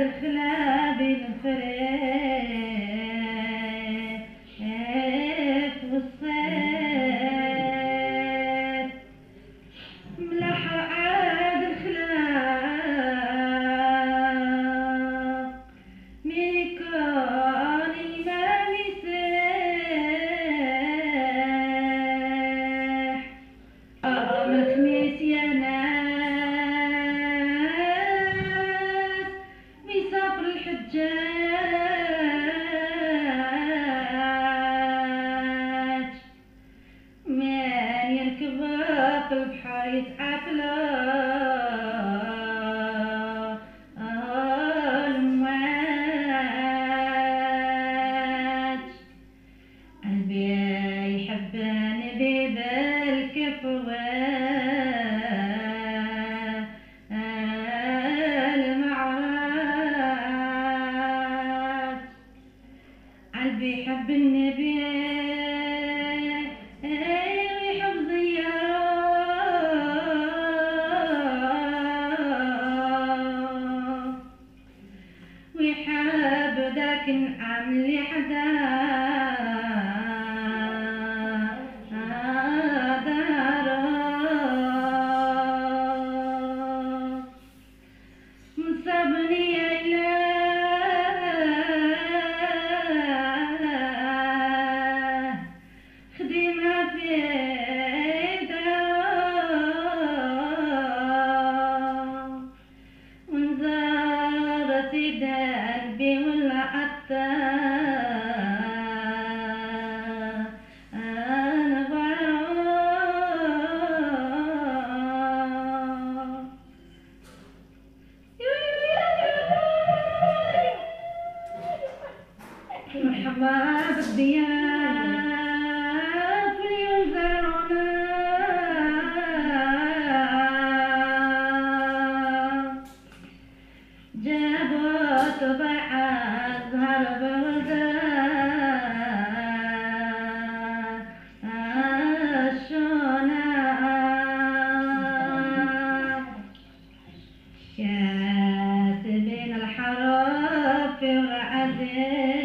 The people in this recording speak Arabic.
الكلاب الفريق العاقل بحال يتعافلا الموات قلبي يحبني ببالكفوات قلبي حب النبي ولكن عامل حدا सबने محبة بديان وعذاب